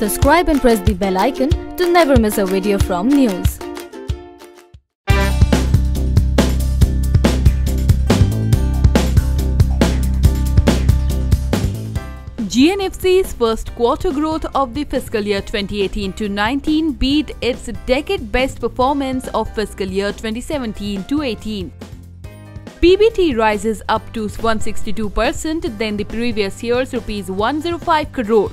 Subscribe and press the bell icon to never miss a video from NYOOOZ. GNFC's first quarter growth of the fiscal year 2018 to 19 beat its decade best performance of fiscal year 2017 to 18. PBT rises up to 162% than the previous year's rupees 105 crore.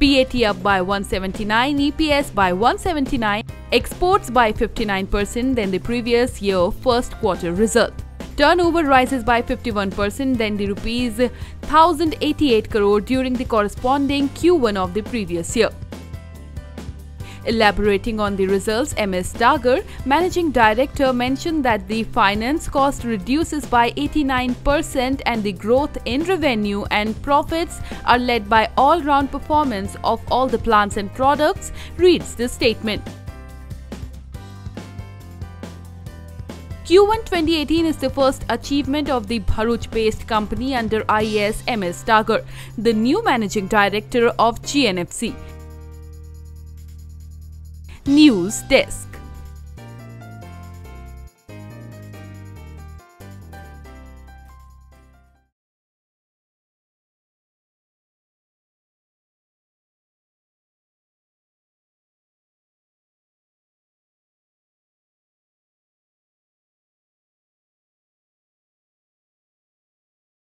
PAT up by 179, EPS by 179, exports by 59% than the previous year first quarter result. Turnover rises by 51% than the rupees 1088 crore during the corresponding Q1 of the previous year. Elaborating on the results, MS Dagur, Managing Director, mentioned that the finance cost reduces by 89% and the growth in revenue and profits are led by all-round performance of all the plants and products, reads the statement. Q1 2018 is the first achievement of the Bharuch-based company under IAS MS Dagur, the new managing director of GNFC. News Desk